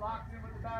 locked in with the battery.